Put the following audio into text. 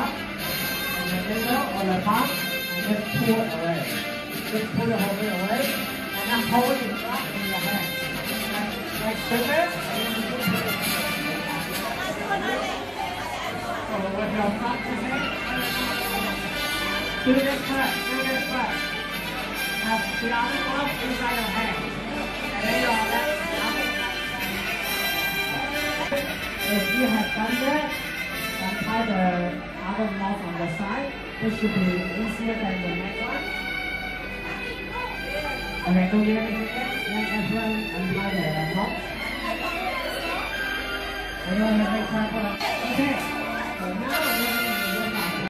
up on the middle on the top and just pull it away. Just pull the whole thing away and then hold it up in your hand. Like, like it So with your practicing, do this first, do this first. Have the other glove inside your hand. And then your left If you have done that, and the side. It should be easier than the next one. Okay, don't get Let everyone untie their laptops. Everyone have a great time for. Okay.